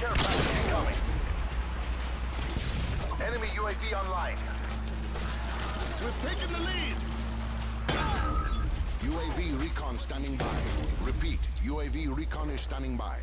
Care package incoming. Enemy UAV online. We've taken the lead. UAV recon standing by. Repeat, UAV recon is standing by.